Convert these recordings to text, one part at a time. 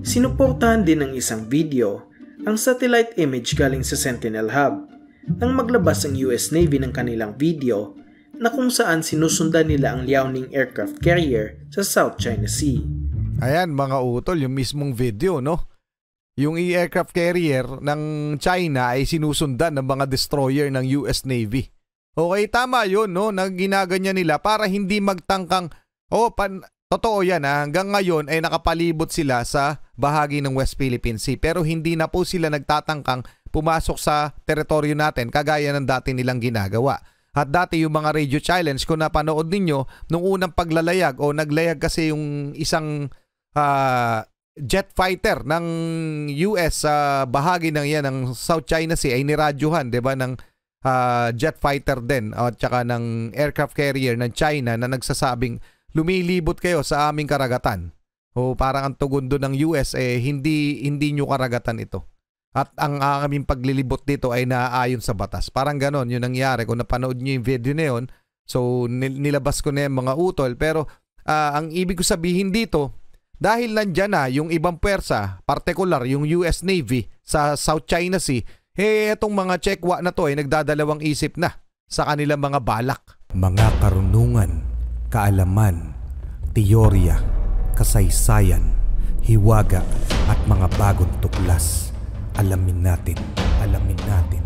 Sinuportahan din ng isang video ang satellite image galing sa Sentinel Hub nang maglabas ang US Navy ng kanilang video na kung saan sinusundan nila ang Liaoning aircraft carrier sa South China Sea. Ayan mga utol, yung mismong video no? Yung aircraft carrier ng China ay sinusundan ng mga destroyer ng US Navy. Okay, tama yun no, na nila para hindi magtangkang, oh, pan, Totoo yan ha, hanggang ngayon ay nakapalibot sila sa bahagi ng West Philippine Sea pero hindi na po sila nagtatangkang pumasok sa teritoryo natin kagaya ng dati nilang ginagawa. At dati yung mga radio challenge, kung napanood ninyo, nung unang paglalayag o naglayag kasi yung isang uh, jet fighter ng US sa uh, bahagi ng yan ng South China Sea ay niradyohan, 'di ba, ng uh, jet fighter din at saka ng aircraft carrier ng China na nagsasabing lumilibot kayo sa aming karagatan. O parang ang tugon doon ng US eh hindi hindi nyo karagatan ito. At ang aming paglilibot dito ay naaayon sa batas. Parang ganon, yun nangyari. Kung napanood nyo yung video na yun, so nilabas ko na yung mga utol. Pero uh, ang ibig ko sabihin dito, dahil nandyan na yung ibang pwersa, particular yung US Navy sa South China Sea, eh itong mga Chekwa na to ay nagdadalawang isip na sa kanilang mga balak. Mga karunungan kaalaman, teorya, kasaysayan, hiwaga at mga bagong tuklas. Alamin natin, alamin natin.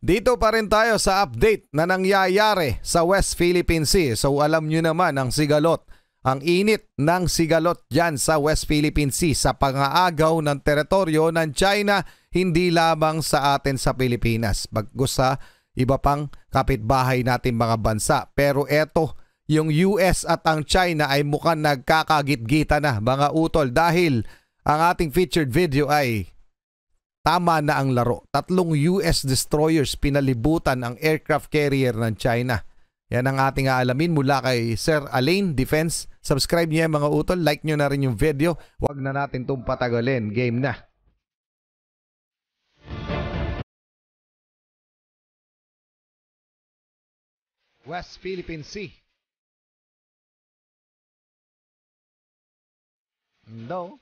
Dito pa rin tayo sa update na nangyayari sa West Philippine Sea. So alam nyo naman ang sigalot. Ang init ng sigalot dyan sa West Philippine Sea sa pangaagaw ng teritoryo ng China hindi lamang sa atin sa Pilipinas. Bagkus sa iba pang kapitbahay natin mga bansa. Pero eto yung US at ang China ay mukhang nagkakagitgita na mga utol dahil ang ating featured video ay tama na ang laro. Tatlong US destroyers pinalibutan ang aircraft carrier ng China. Yan ang ating aalamin mula kay Sir Alain Defense. Subscribe niyo mga utol, like niyo na rin yung video. Huwag na natin itong patagalin. Game na. West Philippine Sea No.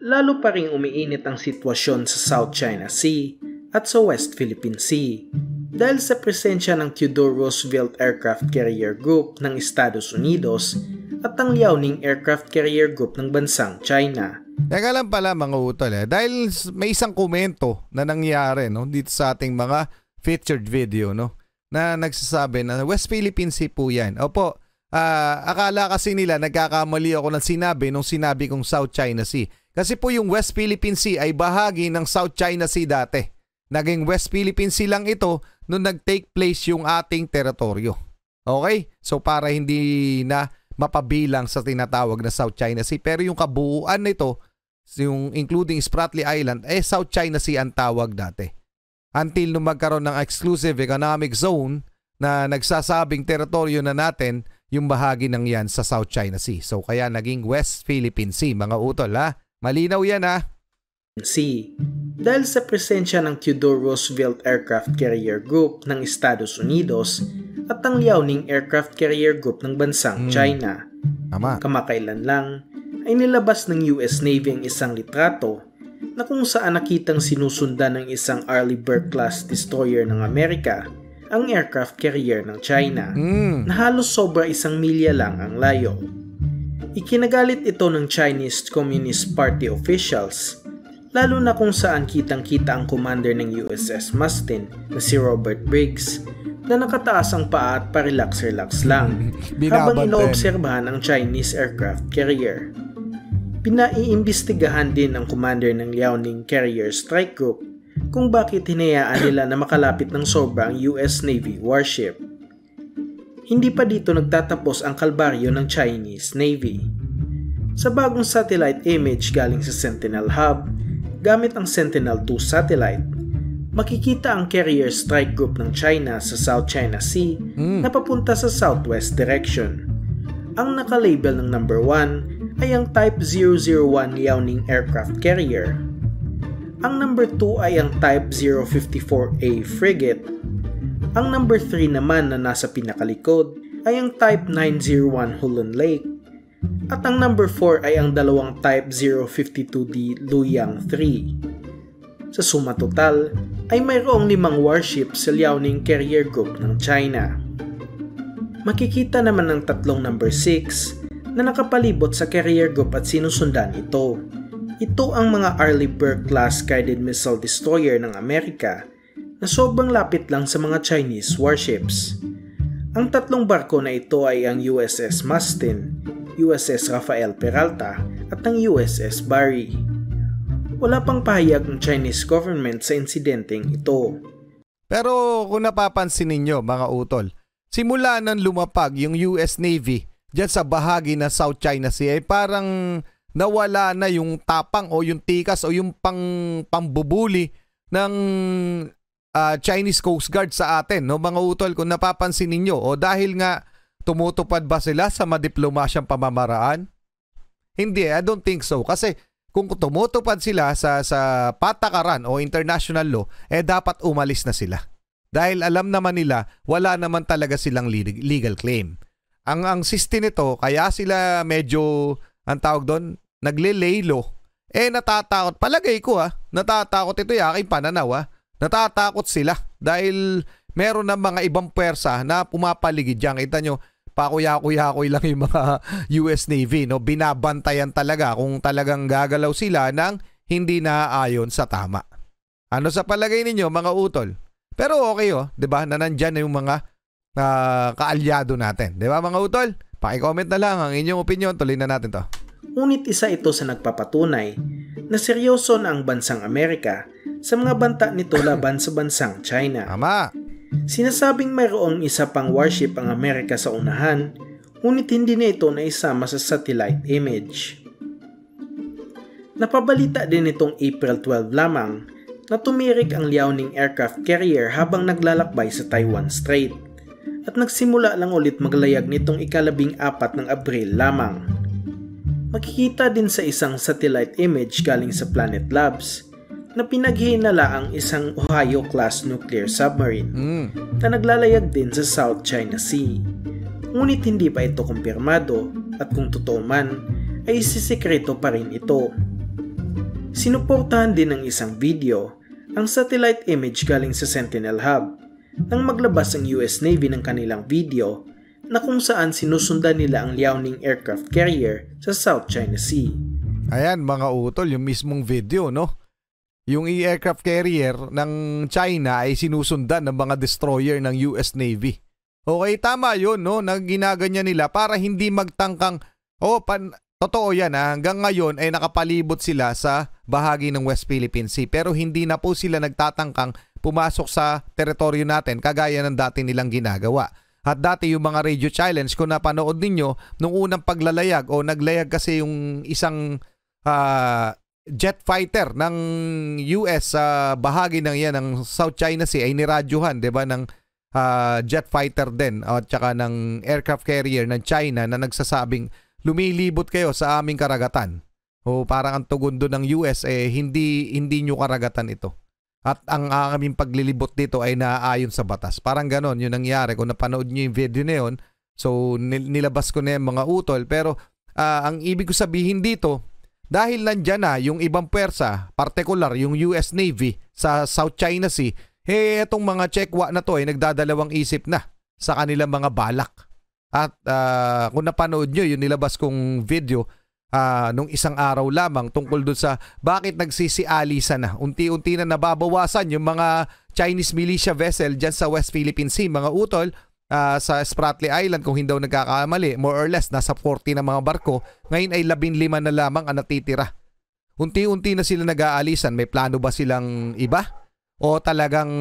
Lalo pa ring umiinit ang sitwasyon sa South China Sea at sa West Philippine Sea dahil sa presensya ng Theodore Roosevelt Aircraft Carrier Group ng Estados Unidos at ang Liaoning Aircraft Carrier Group ng bansang China Teka lang pala mga utol eh. Dahil may isang komento na nangyari no, dito sa ating mga featured video no, na nagsasabi na West Philippine Sea po yan. Opo, uh, akala kasi nila nagkakamali ako ng sinabi nung sinabi kong South China Sea. Kasi po yung West Philippine Sea ay bahagi ng South China Sea dati. Naging West Philippine Sea lang ito nung nag-take place yung ating teritoryo. Okay? So para hindi na mapabilang sa tinatawag na South China Sea. Pero yung kabuuan nito yung including Spratly Island, eh South China Sea ang tawag dati. Until nung magkaroon ng exclusive economic zone na nagsasabing teritoryo na natin yung bahagi ng yan sa South China Sea. So kaya naging West Philippine Sea, mga utol ha. Malinaw yan ha. Sea. Dahil sa presensya ng Theodore Roosevelt Aircraft Carrier Group ng Estados Unidos at ang Liaoning Aircraft Carrier Group ng bansang hmm. China. Tama. Kamakailan lang ay nilabas ng US Navy ang isang litrato na kung saan nakitang sinusundan ng isang Arleigh Burke class destroyer ng Amerika ang aircraft carrier ng China mm. na halos sobra isang milya lang ang layo. Ikinagalit ito ng Chinese Communist Party officials lalo na kung saan kitang-kita ang commander ng USS Mustin na si Robert Briggs na nakataas ang paa at parelax-relax lang habang inoobserbahan ang Chinese aircraft carrier. Pinaiimbestigahan din ng commander ng Liaoning Carrier Strike Group kung bakit hinayaan nila na makalapit ng sobra ang US Navy warship. Hindi pa dito nagtatapos ang kalbaryo ng Chinese Navy. Sa bagong satellite image galing sa Sentinel Hub, gamit ang Sentinel-2 satellite, makikita ang carrier strike group ng China sa South China Sea mm. na papunta sa southwest direction. Ang nakalabel ng number 1 ay ang Type 001 Liaoning aircraft carrier. Ang number 2 ay ang Type 054A frigate. Ang number 3 naman na nasa pinakalikod ay ang Type 901 Hulun Lake. At ang number 4 ay ang dalawang Type 052D Luyang 3. Sa suma total ay mayroong limang warships sa Liaoning Carrier Group ng China. Makikita naman ang tatlong number 6 na nakapalibot sa carrier group at sinusundan ito. Ito ang mga Arleigh Burke-class guided missile destroyer ng Amerika na sobrang lapit lang sa mga Chinese warships. Ang tatlong barko na ito ay ang USS Mustin, USS Rafael Peralta at ang USS Barry. Wala pang pahayag ng Chinese government sa insidenteng ito. Pero kung napapansin ninyo mga utol, simula nang lumapag yung US Navy dyan sa bahagi na South China Sea ay parang nawala na yung tapang o yung tikas o yung pang pambubuli ng uh, Chinese Coast Guard sa atin no? Mga utol kung napapansin ninyo o dahil nga tumutupad ba sila sa madiplomasyang pamamaraan? Hindi I don't think so. Kasi kung tumutupad sila sa sa patakaran o international law eh dapat umalis na sila. Dahil alam naman nila wala naman talaga silang legal claim ang ang system nito kaya sila medyo ang tawag doon, nagle-laylo, eh natatakot, palagay ko ah, natatakot ito yung aking pananaw ah, natatakot sila dahil meron ng mga ibang pwersa na pumapaligid diyan. Kita nyo, pakuya-kuya-kuy lang yung mga US Navy, no? binabantayan talaga kung talagang gagalaw sila ng hindi naaayon sa tama. Ano sa palagay ninyo mga utol? Pero okay oh, 'di ba? Na nandiyan na yung mga uh, kaalyado natin. 'Di ba mga utol? Paki-comment na lang ang inyong opinion. Tuloy na natin to. Ngunit isa ito sa nagpapatunay na seryoso na ang bansang Amerika sa mga banta nito laban sa bansang China. Tama. Sinasabing mayroong isa pang warship ang Amerika sa unahan, ngunit hindi na ito naisama sa satellite image. Napabalita din itong April 12 lamang na tumirik ang Liaoning aircraft carrier habang naglalakbay sa Taiwan Strait at nagsimula lang ulit maglayag nitong ikalabing apat ng Abril lamang. Makikita din sa isang satellite image galing sa Planet Labs na pinaghinala ang isang Ohio-class nuclear submarine mm. na naglalayag din sa South China Sea. Ngunit hindi pa ito kumpirmado at kung totoo man ay isisikreto pa rin ito. Sinuportahan din ng isang video ang satellite image galing sa Sentinel Hub nang maglabas ang US Navy ng kanilang video na kung saan sinusundan nila ang Liaoning aircraft carrier sa South China Sea. Ayan mga utol, yung mismong video no? Yung aircraft carrier ng China ay sinusundan ng mga destroyer ng US Navy. Okay, tama yun, no? Na ginaganyan nila para hindi magtangkang, oh, pan, totoo yan, ha? hanggang ngayon ay nakapalibot sila sa bahagi ng West Philippine Sea. Pero hindi na po sila nagtatangkang pumasok sa teritoryo natin kagaya ng dati nilang ginagawa. At dati yung mga radio challenge, kung napanood ninyo, nung unang paglalayag o naglayag kasi yung isang uh, jet fighter ng US sa uh, bahagi ng yan ng South China Sea ay niradyohan, 'di ba, ng uh, jet fighter din at saka ng aircraft carrier ng China na nagsasabing lumilibot kayo sa aming karagatan. O parang ang tugon doon ng US eh hindi hindi nyo karagatan ito. At ang aming paglilibot dito ay naaayon sa batas. Parang ganon, yun nangyari. Kung napanood nyo yung video na yun, so nilabas ko na yung mga utol. Pero uh, ang ibig ko sabihin dito, dahil nandyan na yung ibang pwersa, particular yung US Navy sa South China Sea, eh itong mga Chekwa na to ay nagdadalawang isip na sa kanilang mga balak. At uh, kung napanood nyo yung nilabas kong video, uh, nung isang araw lamang tungkol doon sa bakit nagsisialisa na. Unti-unti na nababawasan yung mga Chinese militia vessel dyan sa West Philippine Sea, mga utol, uh, sa Spratly Island kung hindi daw nagkakamali, more or less nasa 40 na mga barko, ngayon ay 15 na lamang ang natitira. Unti-unti na sila nag-aalisan, may plano ba silang iba? O talagang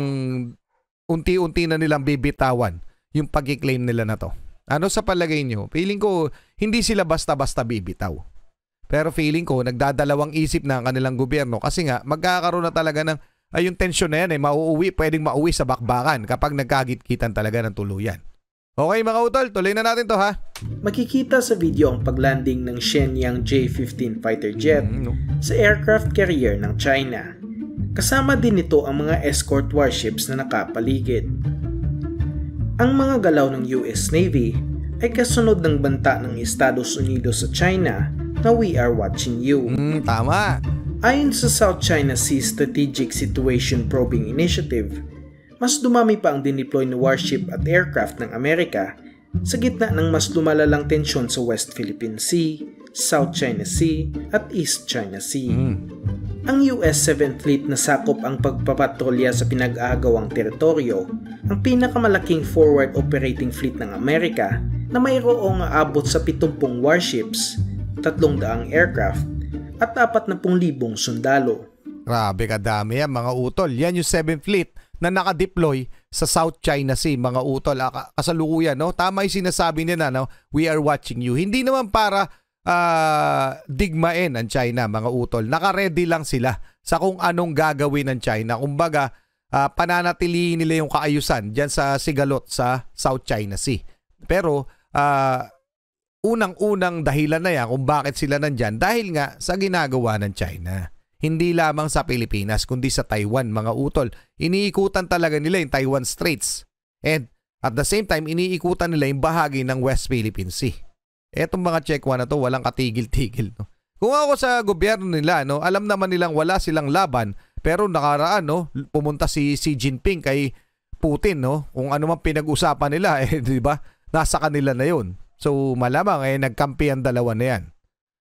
unti-unti na nilang bibitawan yung pag-claim nila na to? Ano sa palagay nyo? Feeling ko hindi sila basta-basta bibitaw. Pero feeling ko, nagdadalawang isip na ang kanilang gobyerno kasi nga magkakaroon na talaga ng ay yung tensyon na yan ay eh, mauuwi, pwedeng mauwi sa bakbakan kapag nagkagitkitan talaga ng tuluyan. Okay mga utol, tuloy na natin to ha. Makikita sa video ang paglanding ng Shenyang J-15 fighter jet mm, no. sa aircraft carrier ng China. Kasama din nito ang mga escort warships na nakapaligid. Ang mga galaw ng US Navy ay kasunod ng banta ng Estados Unidos sa China na we are watching you. Mm, tama. Ayon sa South China Sea Strategic Situation Probing Initiative, mas dumami pa ang dineploy na warship at aircraft ng Amerika sa gitna ng mas lumalalang tensyon sa West Philippine Sea, South China Sea at East China Sea. Mm. Ang US 7th Fleet na sakop ang pagpapatrolya sa pinag-aagawang teritoryo, ang pinakamalaking forward operating fleet ng Amerika na mayroong aabot sa 70 warships, 300 aircraft, at 40,000 sundalo. Grabe kadami yan mga utol. Yan yung 7th Fleet na nakadeploy sa South China Sea mga utol. Ah, Kasalukuyan, no? Tama yung sinasabi nila, no? We are watching you. Hindi naman para uh, digmain ang China, mga utol. Naka-ready lang sila sa kung anong gagawin ng China. Kumbaga, uh, pananatilihin nila yung kaayusan dyan sa Sigalot sa South China Sea. Pero, uh, unang-unang dahilan na yan kung bakit sila nandyan dahil nga sa ginagawa ng China. Hindi lamang sa Pilipinas kundi sa Taiwan mga utol. Iniikutan talaga nila yung Taiwan Straits. And at the same time, iniikutan nila yung bahagi ng West Philippine Sea. Etong mga Chekwa na to, walang katigil-tigil. No? Kung ako sa gobyerno nila, no, alam naman nilang wala silang laban, pero nakaraan, no, pumunta si Xi Jinping kay Putin, no, kung ano man pinag-usapan nila, eh, di ba, nasa kanila na yun. So, malamang, eh, nagkampi ang dalawa na yan.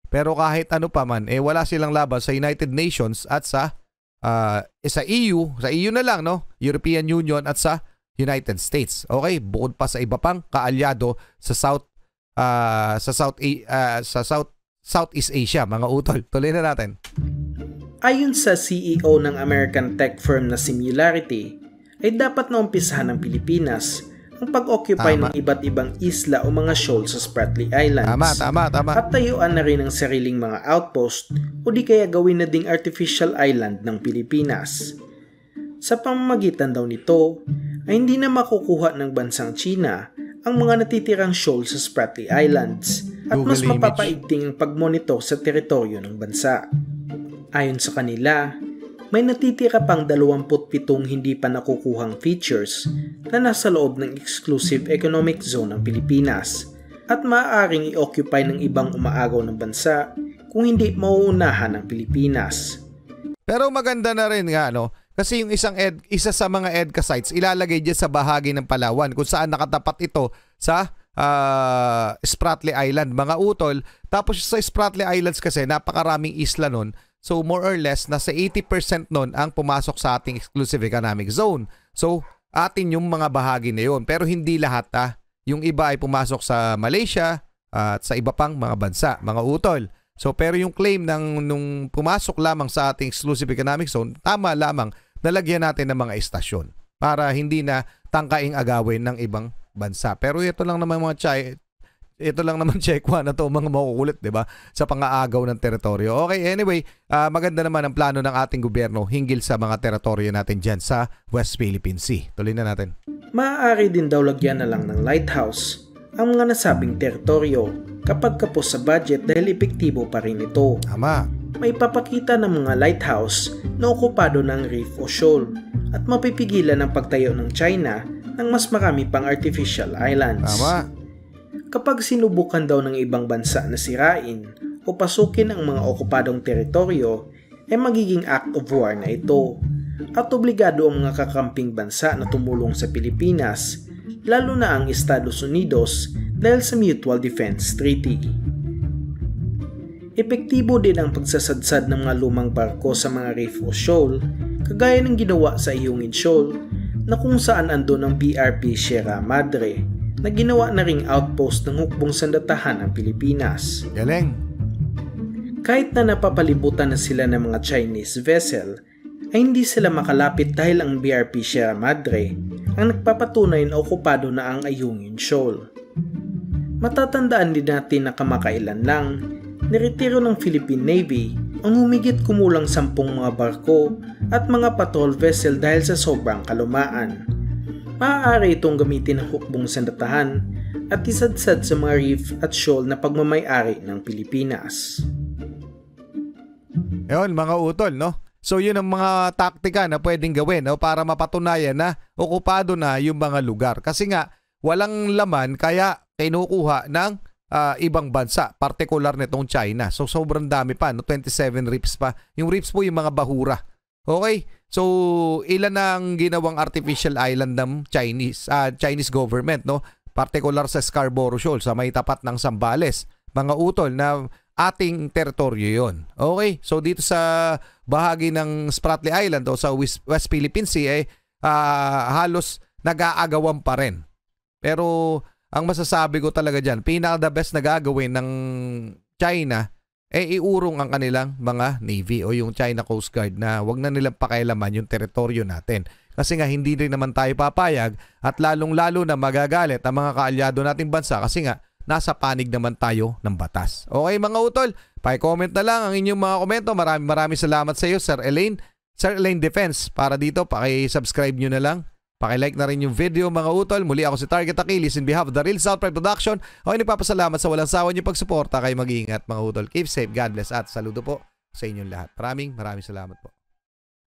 Pero kahit ano pa man, eh, wala silang laban sa United Nations at sa, uh, eh, sa EU, sa EU na lang, no, European Union at sa United States. Okay, bukod pa sa iba pang kaalyado sa South uh, sa South uh, sa South Southeast Asia, mga utol. Tuloy na natin. Ayon sa CEO ng American tech firm na Similarity, ay dapat na umpisahan ng Pilipinas ang pag-occupy tama. ng iba't ibang isla o mga shoal sa Spratly Islands. Tama, tama, tama. At tayuan na rin ang sariling mga outpost o di kaya gawin na ding artificial island ng Pilipinas. Sa pamamagitan daw nito, ay hindi na makukuha ng bansang China ang mga natitirang shoal sa Spratly Islands at Google mas mapapaigting ang pagmonitor sa teritoryo ng bansa. Ayon sa kanila, may natitira pang 27 hindi pa nakukuhang features na nasa loob ng exclusive economic zone ng Pilipinas at maaaring i-occupy ng ibang umaagaw ng bansa kung hindi mauunahan ng Pilipinas. Pero maganda na rin nga no, kasi yung isang ed, isa sa mga EDCA sites ilalagay diyan sa bahagi ng Palawan kung saan nakatapat ito sa uh, Spratly Island, mga utol. Tapos sa Spratly Islands kasi napakaraming isla nun So more or less, nasa 80% nun ang pumasok sa ating exclusive economic zone. So atin yung mga bahagi na yun. Pero hindi lahat ha. Ah. Yung iba ay pumasok sa Malaysia at sa iba pang mga bansa, mga utol. So pero yung claim ng nung pumasok lamang sa ating exclusive economic zone, tama lamang nalagyan natin ng mga estasyon para hindi na tangkaing agawin ng ibang bansa. Pero ito lang naman mga chay, ito lang naman Chekwa na to mga makukulit, 'di ba? Sa pangaagaw ng teritoryo. Okay, anyway, uh, maganda naman ang plano ng ating gobyerno hinggil sa mga teritoryo natin diyan sa West Philippine Sea. Tuloy na natin. Maaari din daw lagyan na lang ng lighthouse ang mga nasabing teritoryo kapag kapos sa budget dahil epektibo pa rin ito. Tama. May papakita ng mga lighthouse na okupado ng reef o shoal at mapipigilan ang pagtayo ng China ng mas marami pang artificial islands. Tama. Kapag sinubukan daw ng ibang bansa na sirain o pasukin ang mga okupadong teritoryo, ay magiging act of war na ito at obligado ang mga kakamping bansa na tumulong sa Pilipinas, lalo na ang Estados Unidos dahil sa Mutual Defense Treaty. Epektibo din ang pagsasadsad ng mga lumang barko sa mga reef o shoal, kagaya ng ginawa sa Iyungin Shoal na kung saan andon ang BRP Sierra Madre na ginawa na ring outpost ng hukbong sandatahan ng Pilipinas. Galing! Kahit na napapalibutan na sila ng mga Chinese vessel, ay hindi sila makalapit dahil ang BRP Sierra Madre ang nagpapatunay na okupado na ang Ayungin Shoal. Matatandaan din natin na kamakailan lang, niretiro ng Philippine Navy ang humigit kumulang sampung mga barko at mga patrol vessel dahil sa sobrang kalumaan maaari itong gamitin ng hukbong sandatahan at isadsad sa mga reef at shoal na pagmamayari ng Pilipinas. Ewan mga utol, no? So yun ang mga taktika na pwedeng gawin no, para mapatunayan na okupado na yung mga lugar. Kasi nga, walang laman kaya kinukuha ng uh, ibang bansa, partikular nitong China. So sobrang dami pa, no? 27 reefs pa. Yung reefs po yung mga bahura. Okay? So ilan ang ginawang artificial island ng Chinese uh, Chinese government, no? Partikular sa Scarborough Shoal sa may tapat ng Sambales. Mga utol na ating teritoryo yon. Okay? So dito sa bahagi ng Spratly Island o sa West, West Philippine Sea eh uh, halos nag-aagawan pa rin. Pero ang masasabi ko talaga diyan, pinaka the best na gagawin ng China eh iurong ang kanilang mga navy o yung China Coast Guard na wag na nilang pakialaman yung teritoryo natin. Kasi nga hindi rin naman tayo papayag at lalong-lalo na magagalit ang mga kaalyado nating bansa kasi nga nasa panig naman tayo ng batas. Okay mga utol, pa-comment na lang ang inyong mga komento. Maraming maraming salamat sa iyo Sir Elaine. Sir Elaine Defense, para dito, paki-subscribe nyo na lang. Paki-like na rin yung video mga utol. Muli ako si Target Achilles in behalf of the Real South Pride Production. Okay, nagpapasalamat sa walang sawa niyo pagsuporta. Kayo mag-iingat mga utol. Keep safe, God bless at saludo po sa inyong lahat. Maraming maraming salamat po.